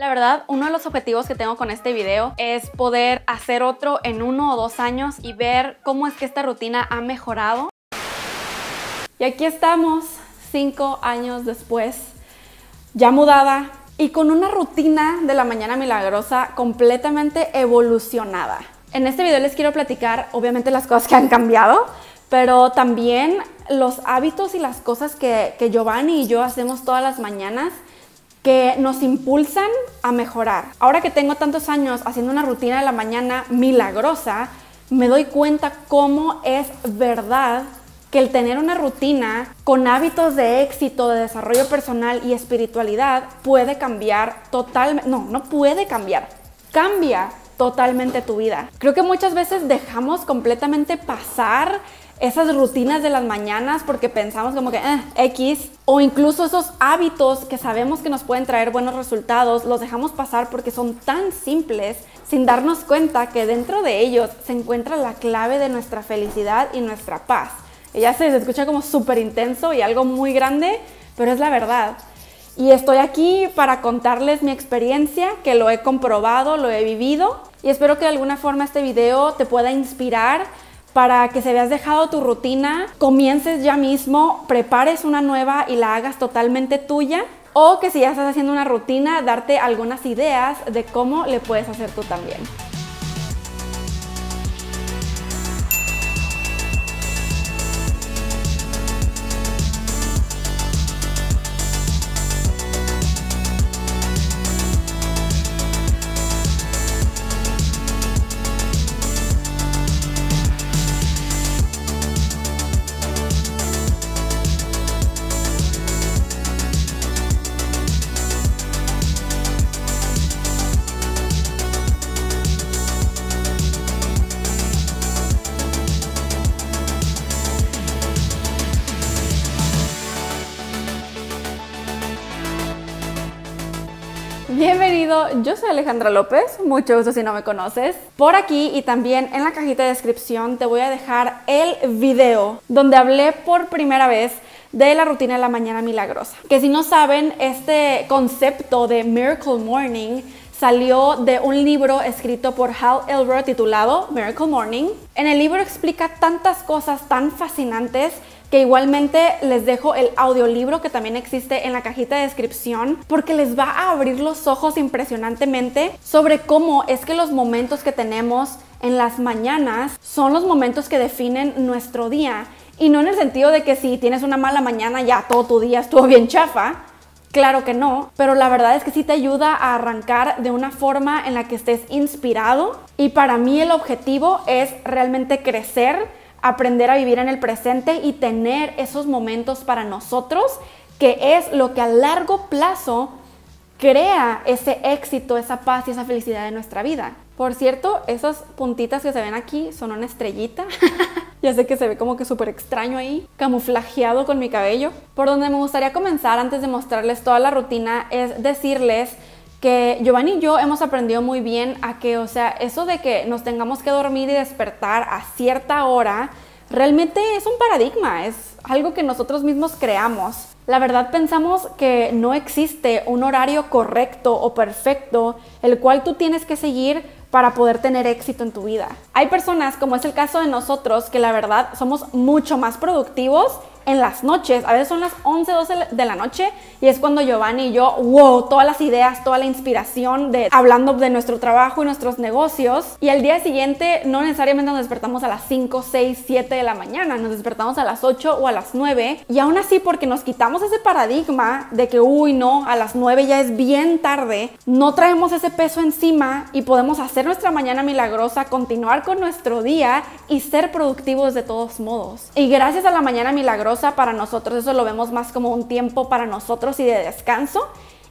La verdad, uno de los objetivos que tengo con este video es poder hacer otro en uno o dos años y ver cómo es que esta rutina ha mejorado. Y aquí estamos, cinco años después, ya mudada y con una rutina de la mañana milagrosa completamente evolucionada. En este video les quiero platicar, obviamente, las cosas que han cambiado, pero también los hábitos y las cosas que, Giovanni y yo hacemos todas las mañanas que nos impulsan a mejorar. Ahora que tengo tantos años haciendo una rutina de la mañana milagrosa, me doy cuenta cómo es verdad que el tener una rutina con hábitos de éxito, de desarrollo personal y espiritualidad puede cambiar totalmente, no, no puede cambiar, cambia totalmente tu vida. Creo que muchas veces dejamos completamente pasar esas rutinas de las mañanas porque pensamos como que eh, X o incluso esos hábitos que sabemos que nos pueden traer buenos resultados, los dejamos pasar porque son tan simples sin darnos cuenta que dentro de ellos se encuentra la clave de nuestra felicidad y nuestra paz. Ella se escucha como súper intenso y algo muy grande, pero es la verdad. Y estoy aquí para contarles mi experiencia, que lo he comprobado, lo he vivido y espero que de alguna forma este video te pueda inspirar para que se veas dejado tu rutina, comiences ya mismo, prepares una nueva y la hagas totalmente tuya. O que si ya estás haciendo una rutina, darte algunas ideas de cómo le puedes hacer tú también. Yo soy Alejandra López, mucho gusto si no me conoces. Por aquí y también en la cajita de descripción te voy a dejar el video donde hablé por primera vez de la rutina de la mañana milagrosa. Que si no saben, este concepto de Miracle Morning salió de un libro escrito por Hal Elrod titulado Miracle Morning. En el libro explica tantas cosas tan fascinantes que igualmente les dejo el audiolibro que también existe en la cajita de descripción porque les va a abrir los ojos impresionantemente sobre cómo es que los momentos que tenemos en las mañanas son los momentos que definen nuestro día. Y no en el sentido de que si tienes una mala mañana ya todo tu día estuvo bien chafa, Claro que no, pero la verdad es que sí te ayuda a arrancar de una forma en la que estés inspirado. Y para mí el objetivo es realmente crecer aprender a vivir en el presente y tener esos momentos para nosotros, que es lo que a largo plazo crea ese éxito, esa paz y esa felicidad en nuestra vida. Por cierto, esas puntitas que se ven aquí son una estrellita. ya sé que se ve como que súper extraño ahí, camuflajeado con mi cabello. Por donde me gustaría comenzar antes de mostrarles toda la rutina es decirles que Giovanni y yo hemos aprendido muy bien a que, o sea, eso de que nos tengamos que dormir y despertar a cierta hora, realmente es un paradigma, es algo que nosotros mismos creamos. La verdad pensamos que no existe un horario correcto o perfecto el cual tú tienes que seguir para poder tener éxito en tu vida. Hay personas, como es el caso de nosotros, que la verdad somos mucho más productivos en las noches, a veces son las 11, 12 de la noche y es cuando Giovanni y yo, wow, todas las ideas, toda la inspiración de hablando de nuestro trabajo y nuestros negocios. Y al día siguiente no necesariamente nos despertamos a las 5, 6, 7 de la mañana, nos despertamos a las 8 o a las 9 y aún así porque nos quitamos ese paradigma de que, uy, no, a las 9 ya es bien tarde, no traemos ese peso encima y podemos hacer nuestra mañana milagrosa, continuar con nuestro día y ser productivos de todos modos. Y gracias a la mañana milagrosa, para nosotros, eso lo vemos más como un tiempo para nosotros y de descanso.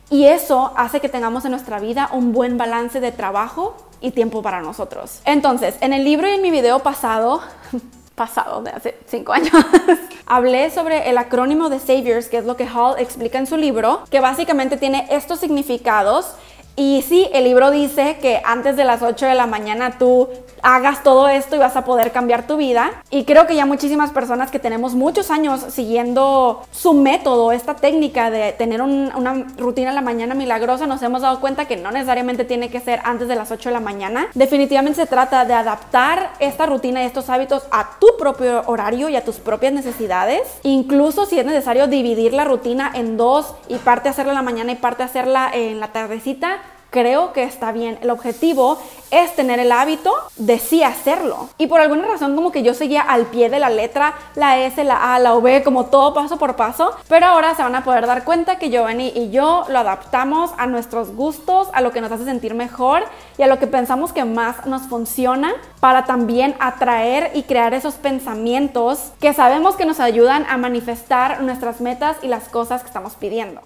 Y eso hace que tengamos en nuestra vida un buen balance de trabajo y tiempo para nosotros. Entonces, en el libro y en mi video pasado, pasado de hace cinco años, hablé sobre el acrónimo de Saviors, que es lo que Hall explica en su libro, que básicamente tiene estos significados. Y sí, el libro dice que antes de las 8 de la mañana tú hagas todo esto y vas a poder cambiar tu vida. Y creo que ya muchísimas personas que tenemos muchos años siguiendo su método, esta técnica de tener una rutina en la mañana milagrosa, nos hemos dado cuenta que no necesariamente tiene que ser antes de las 8 de la mañana. Definitivamente se trata de adaptar esta rutina y estos hábitos a tu propio horario y a tus propias necesidades. Incluso si es necesario dividir la rutina en dos y parte hacerla en la mañana y parte hacerla en la tardecita, creo que está bien. El objetivo es tener el hábito de sí hacerlo. Y por alguna razón como que yo seguía al pie de la letra, la S, la A, la V, como todo paso por paso. Pero ahora se van a poder dar cuenta que Giovanni y yo lo adaptamos a nuestros gustos, a lo que nos hace sentir mejor y a lo que pensamos que más nos funciona para también atraer y crear esos pensamientos que sabemos que nos ayudan a manifestar nuestras metas y las cosas que estamos pidiendo.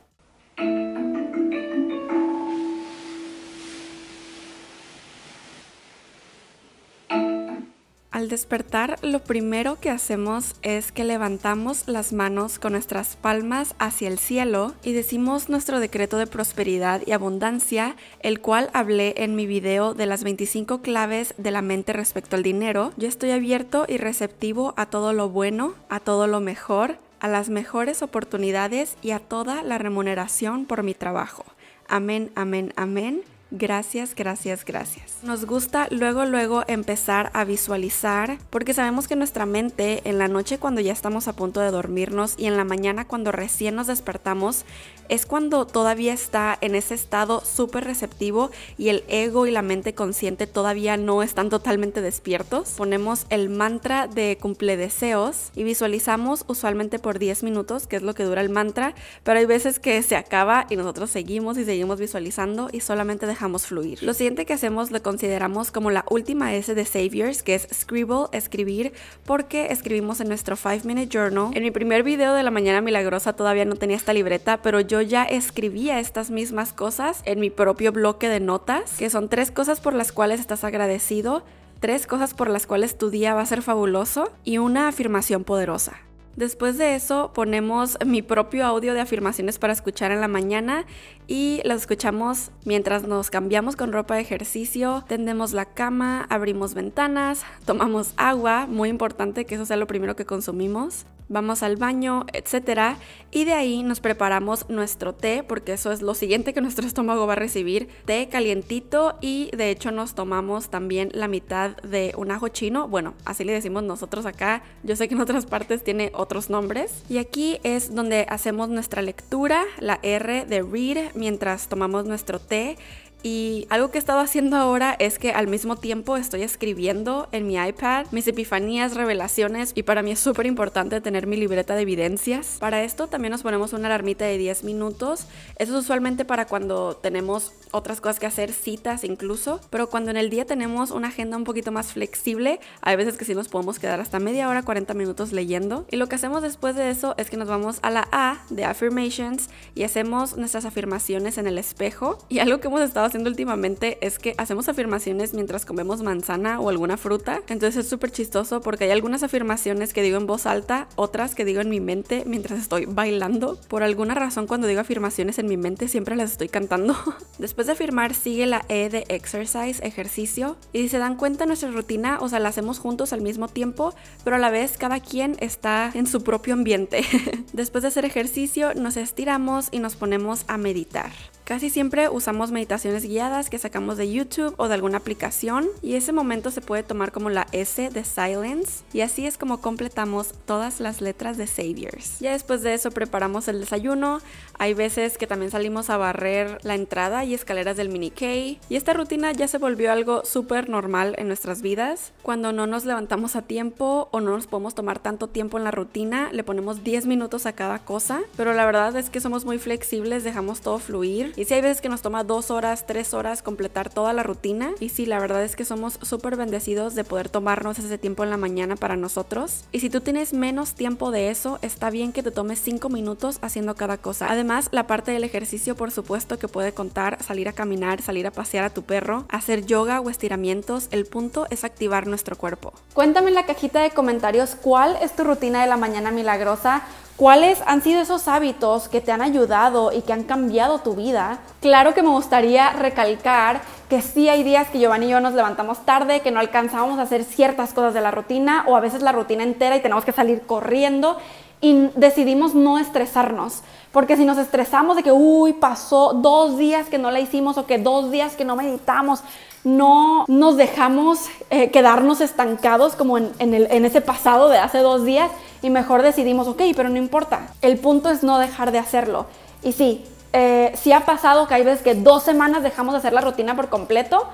Al despertar, lo primero que hacemos es que levantamos las manos con nuestras palmas hacia el cielo y decimos nuestro decreto de prosperidad y abundancia, el cual hablé en mi video de las 25 claves de la mente respecto al dinero. Yo estoy abierto y receptivo a todo lo bueno, a todo lo mejor, a las mejores oportunidades y a toda la remuneración por mi trabajo. Amén, amén, amén. Gracias, gracias, gracias. Nos gusta luego, luego empezar a visualizar porque sabemos que nuestra mente en la noche cuando ya estamos a punto de dormirnos y en la mañana cuando recién nos despertamos es cuando todavía está en ese estado súper receptivo y el ego y la mente consciente todavía no están totalmente despiertos. Ponemos el mantra de cumple deseos y visualizamos usualmente por 10 minutos, que es lo que dura el mantra, pero hay veces que se acaba y nosotros seguimos y seguimos visualizando y solamente dejamos fluir. Lo siguiente que hacemos lo consideramos como la última S de Saviors, que es Scribble, escribir, porque escribimos en nuestro 5 Minute Journal. En mi primer video de la Mañana Milagrosa todavía no tenía esta libreta, pero yo ya escribía estas mismas cosas en mi propio bloque de notas, que son tres cosas por las cuales estás agradecido, tres cosas por las cuales tu día va a ser fabuloso y una afirmación poderosa. Después de eso ponemos mi propio audio de afirmaciones para escuchar en la mañana y las escuchamos mientras nos cambiamos con ropa de ejercicio, tendemos la cama, abrimos ventanas, tomamos agua, muy importante que eso sea lo primero que consumimos, vamos al baño, etc. Y de ahí nos preparamos nuestro té, porque eso es lo siguiente que nuestro estómago va a recibir, té calientito y de hecho nos tomamos también la mitad de un ajo chino, bueno, así le decimos nosotros acá, yo sé que en otras partes tiene otros nombres. Y aquí es donde hacemos nuestra lectura, la R de read, mientras tomamos nuestro té y algo que he estado haciendo ahora es que al mismo tiempo estoy escribiendo en mi iPad mis epifanías, revelaciones y para mí es súper importante tener mi libreta de evidencias. Para esto también nos ponemos una alarmita de 10 minutos. Eso es usualmente para cuando tenemos otras cosas que hacer, citas incluso, pero cuando en el día tenemos una agenda un poquito más flexible, hay veces que sí nos podemos quedar hasta media hora, 40 minutos leyendo. Y lo que hacemos después de eso es que nos vamos a la A de affirmations y hacemos nuestras afirmaciones en el espejo. Y algo que hemos estado haciendo últimamente es que hacemos afirmaciones mientras comemos manzana o alguna fruta. Entonces es súper chistoso porque hay algunas afirmaciones que digo en voz alta, otras que digo en mi mente mientras estoy bailando. Por alguna razón cuando digo afirmaciones en mi mente siempre las estoy cantando. Después de afirmar sigue la E de exercise, ejercicio. Y si se dan cuenta nuestra rutina, o sea, la hacemos juntos al mismo tiempo, pero a la vez cada quien está en su propio ambiente. Después de hacer ejercicio nos estiramos y nos ponemos a meditar. Casi siempre usamos meditaciones guiadas que sacamos de YouTube o de alguna aplicación y ese momento se puede tomar como la S de Silence y así es como completamos todas las letras de Saviors. Ya después de eso preparamos el desayuno, hay veces que también salimos a barrer la entrada y escaleras del mini K y esta rutina ya se volvió algo súper normal en nuestras vidas. Cuando no nos levantamos a tiempo o no nos podemos tomar tanto tiempo en la rutina, le ponemos 10 minutos a cada cosa, pero la verdad es que somos muy flexibles, dejamos todo fluir y si hay veces que nos toma dos horas, tres horas completar toda la rutina. Y sí, la verdad es que somos súper bendecidos de poder tomarnos ese tiempo en la mañana para nosotros. Y si tú tienes menos tiempo de eso, está bien que te tomes cinco minutos haciendo cada cosa. Además, la parte del ejercicio, por supuesto, que puede contar salir a caminar, salir a pasear a tu perro, hacer yoga o estiramientos. El punto es activar nuestro cuerpo. Cuéntame en la cajita de comentarios cuál es tu rutina de la mañana milagrosa. ¿Cuáles han sido esos hábitos que te han ayudado y que han cambiado tu vida? Claro que me gustaría recalcar que sí hay días que Giovanni y yo nos levantamos tarde, que no alcanzábamos a hacer ciertas cosas de la rutina o a veces la rutina entera y tenemos que salir corriendo y decidimos no estresarnos. Porque si nos estresamos de que, uy, pasó dos días que no la hicimos o que dos días que no meditamos, no nos dejamos eh, quedarnos estancados como en, en ese pasado de hace dos días y mejor decidimos, ok, pero no importa. El punto es no dejar de hacerlo. Y sí, eh, sí ha pasado que hay veces que dos semanas dejamos de hacer la rutina por completo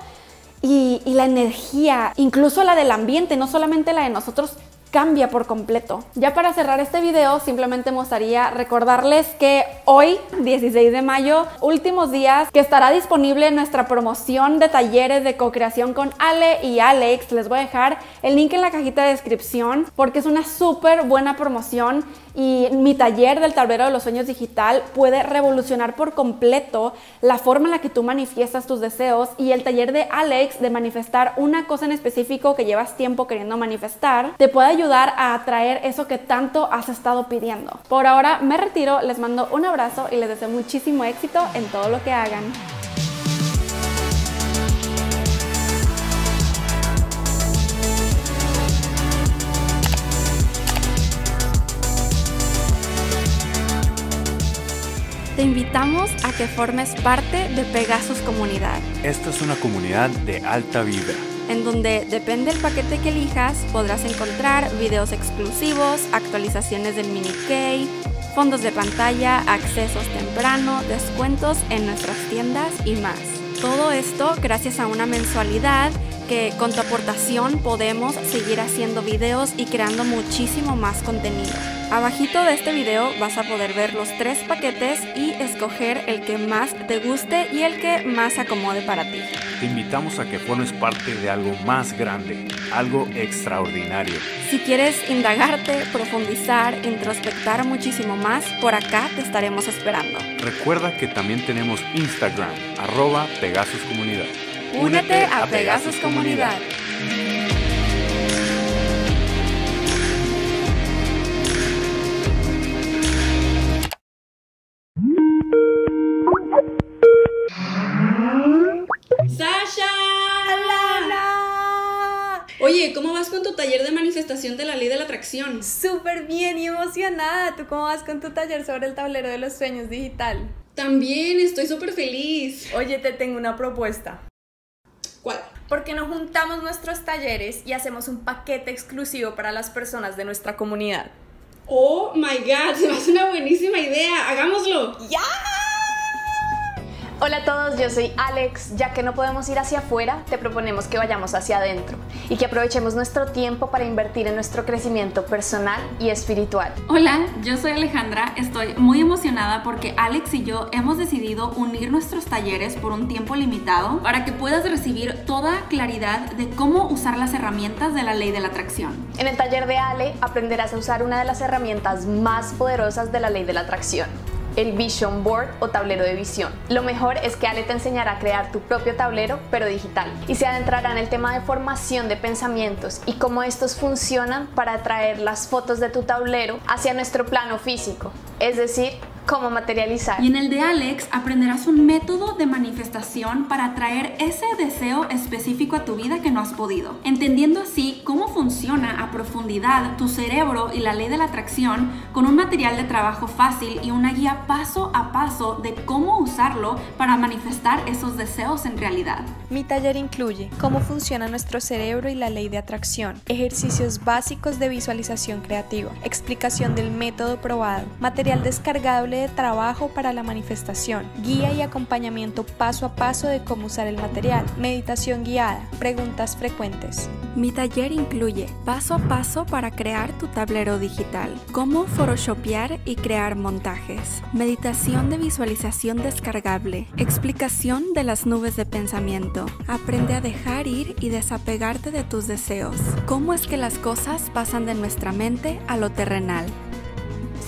y la energía, incluso la del ambiente, no solamente la de nosotros, cambia por completo. Ya para cerrar este video, simplemente me gustaría recordarles que hoy, 16 de mayo, últimos días, que estará disponible nuestra promoción de talleres de co-creación con Ale y Alex. Les voy a dejar el link en la cajita de descripción porque es una súper buena promoción y mi taller del tablero de los sueños digital puede revolucionar por completo la forma en la que tú manifiestas tus deseos y el taller de Alex de manifestar una cosa en específico que llevas tiempo queriendo manifestar te puede ayudar a atraer eso que tanto has estado pidiendo. Por ahora me retiro, les mando un abrazo y les deseo muchísimo éxito en todo lo que hagan. te invitamos a que formes parte de Pegasus Comunidad. Esta es una comunidad de alta vibra. En donde, depende del paquete que elijas, podrás encontrar videos exclusivos, actualizaciones del mini K, fondos de pantalla, accesos temprano, descuentos en nuestras tiendas y más. Todo esto gracias a una mensualidad que con tu aportación podemos seguir haciendo videos y creando muchísimo más contenido. Abajito de este video vas a poder ver los tres paquetes y escoger el que más te guste y el que más acomode para ti. Te invitamos a que formes parte de algo más grande, algo extraordinario. Si quieres indagarte, profundizar, introspectar muchísimo más, por acá te estaremos esperando. Recuerda que también tenemos Instagram, arroba Pegasus Comunidad. Únete a Pegasus Comunidad. Tu taller de manifestación de la ley de la atracción? Súper bien y emocionada. ¿Tú cómo vas con tu taller sobre el tablero de los sueños digital? También, estoy súper feliz. Oye, te tengo una propuesta. ¿Cuál? Porque no juntamos nuestros talleres y hacemos un paquete exclusivo para las personas de nuestra comunidad. Oh my god, se me hace una buenísima idea. Hagámoslo. ¡Ya! Hola a todos, yo soy Alex. Ya que no podemos ir hacia afuera, te proponemos que vayamos hacia adentro y que aprovechemos nuestro tiempo para invertir en nuestro crecimiento personal y espiritual. Hola, yo soy Alejandra. Estoy muy emocionada porque Alex y yo hemos decidido unir nuestros talleres por un tiempo limitado para que puedas recibir toda claridad de cómo usar las herramientas de la ley de la atracción. En el taller de Ale aprenderás a usar una de las herramientas más poderosas de la ley de la atracción el Vision Board o tablero de visión. Lo mejor es que Ale te enseñará a crear tu propio tablero, pero digital, y se adentrará en el tema de formación de pensamientos y cómo estos funcionan para atraer las fotos de tu tablero hacia nuestro plano físico, es decir, cómo materializar. Y en el de Alex aprenderás un método de manifestación para atraer ese deseo específico a tu vida que no has podido, entendiendo así cómo funciona a profundidad tu cerebro y la ley de la atracción con un material de trabajo fácil y una guía paso a paso de cómo usarlo para manifestar esos deseos en realidad. Mi taller incluye cómo funciona nuestro cerebro y la ley de atracción, ejercicios básicos de visualización creativa, explicación del método probado, material descargable trabajo para la manifestación, guía y acompañamiento paso a paso de cómo usar el material, meditación guiada, preguntas frecuentes. Mi taller incluye paso a paso para crear tu tablero digital, cómo photoshopear y crear montajes, meditación de visualización descargable, explicación de las nubes de pensamiento, aprende a dejar ir y desapegarte de tus deseos, cómo es que las cosas pasan de nuestra mente a lo terrenal,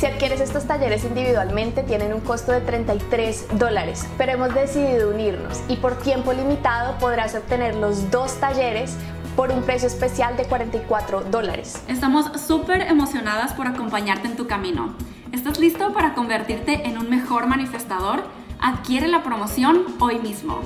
si adquieres estos talleres individualmente tienen un costo de 33 dólares, pero hemos decidido unirnos y por tiempo limitado podrás obtener los dos talleres por un precio especial de 44 dólares. Estamos súper emocionadas por acompañarte en tu camino. ¿Estás listo para convertirte en un mejor manifestador? Adquiere la promoción hoy mismo.